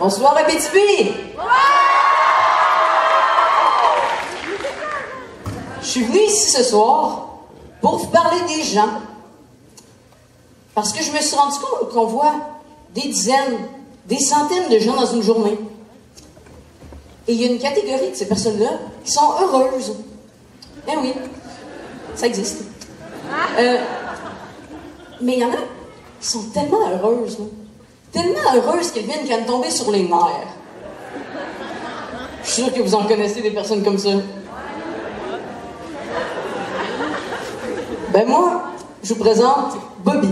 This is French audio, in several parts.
Bonsoir Abitibi! Je suis venu ici ce soir pour vous parler des gens. Parce que je me suis rendu compte qu'on voit des dizaines, des centaines de gens dans une journée. Et il y a une catégorie de ces personnes-là qui sont heureuses. Eh oui, ça existe. Euh, mais il y en a qui sont tellement heureuses, là. Tellement heureuses qu'elles viennent qu'à tomber sur les nerfs. Je suis sûr que vous en connaissez des personnes comme ça. Ben moi, je vous présente Bobby.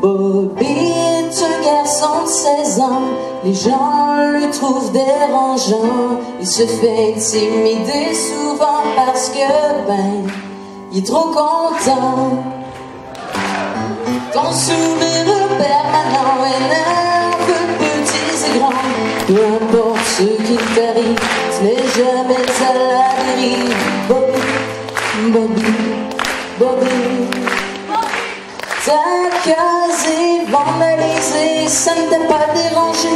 Bobby est un garçon de 16 ans, les gens le trouvent dérangeant, il se fait intimider souvent parce que, ben, il est trop content. Ton sourire permanent énerve petits et grands, peu importe ce qui t'arrive, tu n'es jamais à la dérive. Bobby, Bobby, Bobby. Ta case est vandalisée, ça ne t'a pas dérangé.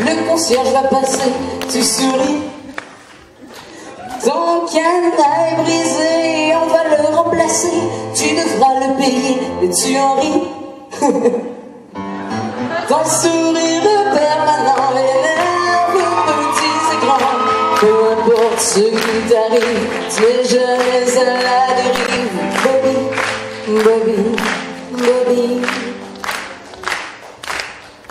Le concierge va passer, tu souris. Ton canard est brisé, on va le remplacer. Tu devras le payer, et tu en ris. Ton sourire permanent énerve petits et grands. Peu importe ce qui t'arrive, tu n'es jamais à la dérive. Bobby, Bobby. Bobby.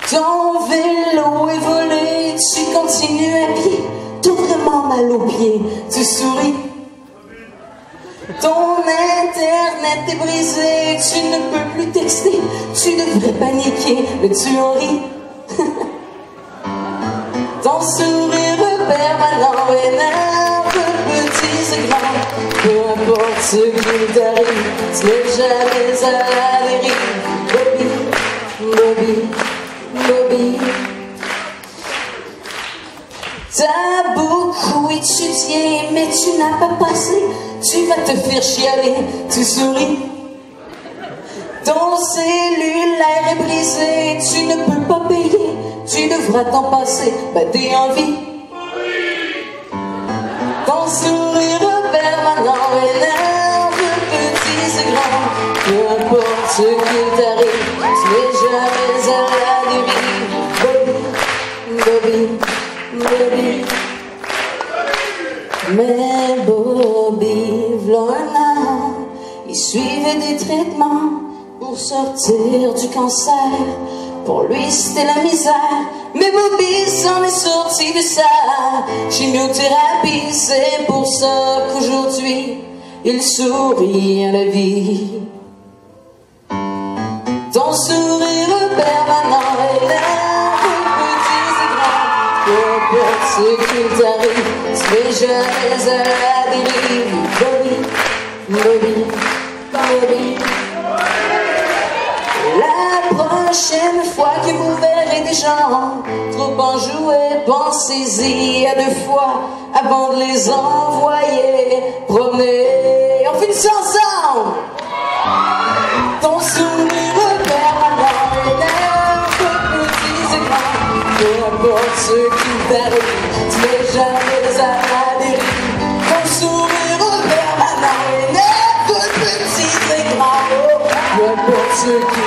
Ton vélo est volé, tu continues à pied, t'as vraiment mal aux pieds, tu souris. Ton internet est brisé, tu ne peux plus texter, tu devrais paniquer, mais tu en ris. Ton sourire permanent énerve petits et grands, peu importe ce qui t'arrive, tu n'es jamais à la dérive. Bobby, Bobby, T'as beaucoup étudié, mais tu n'as pas passé, tu vas te faire chialer, tu souris. Ton cellulaire est brisé, tu ne peux pas payer, tu devras t'en passer, bah t'es en vie. Ton Bobby, Bobby. Mais Bobby, il suivait des traitements pour sortir du cancer. Pour lui, c'était la misère. Mais Bobby s'en est sorti de ça. Chimiothérapie, c'est pour ça qu'aujourd'hui, il sourit à la vie. Ton sourire ce qui t'arrive, n'es jamais à la dérive. Bobby, Bobby. La prochaine fois que vous verrez des gens trop enjoués, pensez-y à deux fois avant de les envoyer promener. On finit ça ensemble! Importe ce qui